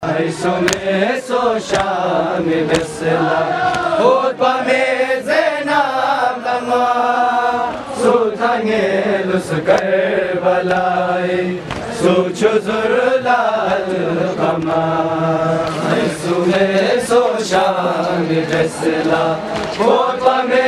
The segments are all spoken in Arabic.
Someso shami vesela Utpa meze nam lama Sultange lus kerbalai Suçu zırlal kama Someso shami vesela Utpa meze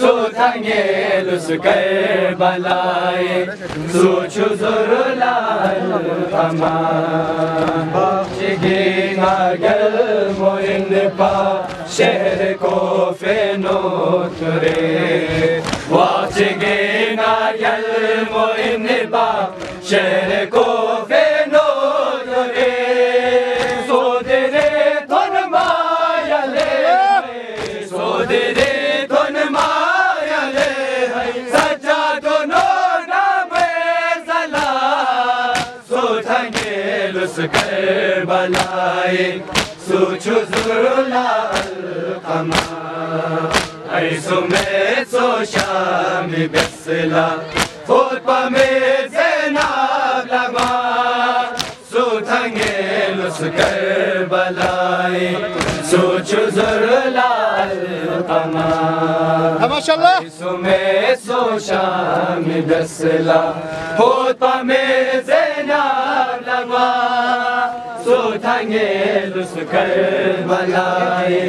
Sultange lüskey balay Suçu zorlar tamam Bahçegin agel moyinde pa Şehre kofen oture Bahçegin agel moyinde pa Şehre kofen البلاء سوچ زرلا القمر أي سو شام بسلا۔ خود بميز ناب لما سو تنگل سکر بلائی۔ سوچ زرلا القمر ماشاءالله سمي سو شام بسلا۔ خود بميز ناب لما सो थांगे लुस कर बनाए